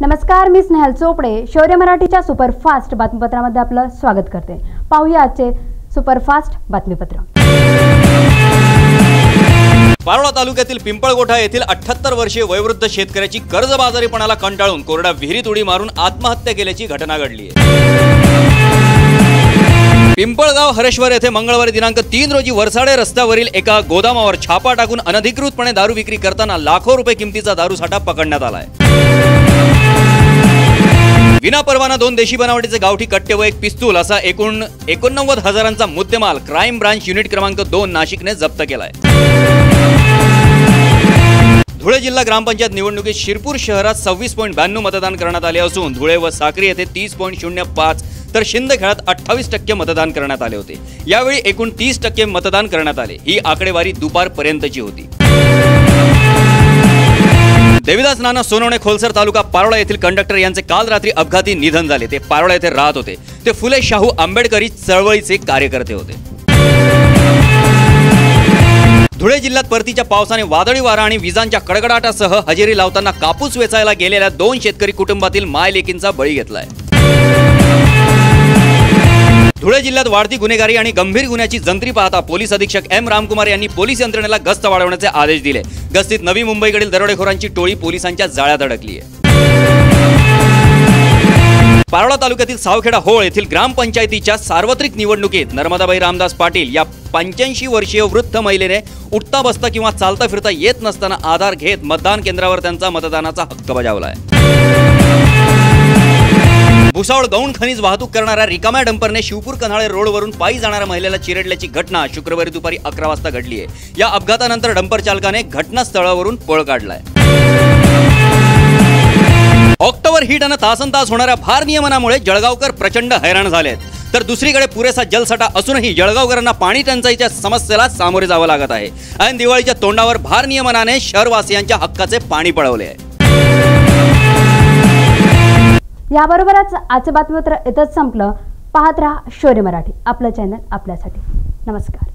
नमस्कार मी स्नेहल चोपडे. शौर्य मराठीच्या सुपरफास्ट बातमीपत्रामध्ये आपलं स्वागत करते. पाहूया आजचे सुपरफास्ट बातमीपत्र. पारोळा तालुक्यातील पिंपळगोठा येथील अठ्याहत्तर वर्षीय वयोवृद्ध शेतकऱ्याची कर्जबाजारीपणाला कंटाळून कोरडा विहिरीत उडी मारून आत्महत्या केल्याची घटना घडली आहे. पिंपळगाव हरेश्वर येथे मंगळवारी दिनांक तीन रोजी वरसाडे रस्त्यावरील एका गोदामावर छापा टाकून अनधिकृतपणे दारू विक्री करताना लाखो रुपये किमतीचा दारू साठा पकडण्यात आलाय. विना परवाना दोन देशी बनावटीचे गावठी कट्टे व एक पिस्तूल असा एकूण एकोणनव्वद हजारांचा मुद्देमाल क्राईम ब्रांच युनिट क्रमांक दोन नाशिकने जप्त केलाय. धुळे जिल्हा ग्रामपंचायत निवडणुकीत शिरपूर शहरात सव्वीस पॉईंट ब्याण्णव मतदान करण्यात आले असून धुळे व साक्री येथे तीस पॉईंट शून्य पाच तर शिंदखेळात अठ्ठावीस टक्के मतदान करण्यात आले होते. यावेळी एकूण तीस टक्के मतदान करण्यात आले. ही आकडेवारी दुपारपर्यंतची होती. देविदास नाना सोनवणे खोलसर तालुका पारोळा येथील कंडक्टर यांचे काल रात्री अपघाती निधन झाले. ते पारोळा येथे राहत होते. ते फुले शाहू आंबेडकरी चळवळीचे कार्यकर्ते होते. धुळे जिल्ह्यात परतीच्या पावसाने वादळी वारा आणि विजांच्या कडकडाटासह हजेरी लावताना कापूस वेचायला गेलेल्या दोन शेतकरी कुटुंबातील मायलेकींचा बळी घेतलाय. धुळे जिल्ह्यात वाढती गुन्हेगारी आणि गंभीर गुन्ह्याची जंत्री पाहता पोलीस अधीक्षक एम रामकुमार यांनी पोलीस यंत्रणेला गस्त वाढवण्याचे आदेश दिले. गस्तीत नवी मुंबईकडील दरोडेखोरांची टोळी पोलिसांच्या जाळ्यात अडकली आहे. पारोळा तालुक्यातील सावखेडा होळ येथील ग्रामपंचायतीच्या सार्वत्रिक निवडणुकीत नर्मदाबाई रामदास पाटील या पंच्याऐंशी वर्षीय वृद्ध महिलेने उठता बसता किंवा चालता फिरता येत नसताना आधार घेत मतदान केंद्रावर त्यांचा मतदानाचा हक्क बजावला आहे. भुसावळ गौण खनिज वाहतूक करणाऱ्या रिकाम्या डंपरने शिवपूर कन्हाळे रोडवरून पायी जाणाऱ्या महिलेला चिरडल्याची घटना शुक्रवारी दुपारी अकरा वाजता घडली आहे. या अपघातानंतर डंपर चालकाने घटनास्थळावरून पळ काढलाय. ऑक्टोबर हिट आणि तासन तास होणाऱ्या भार नियमनामुळे जळगावकर प्रचंड हैराण झालेत. तर दुसरीकडे पुरेसा जलसाठा असूनही जळगावकरांना पाणी टंचाईच्या समस्येला सामोरे जावं लागत आहे. ऐन दिवाळीच्या तोंडावर भार नियमनाने शहरवासियांच्या हक्काचे पाणी पळवले आहे. याबरोबरच आजचं बातमीपत्र इथंच संपलं. पाहत राहा शौर्य मराठी आपलं चॅनल आपल्यासाठी. नमस्कार.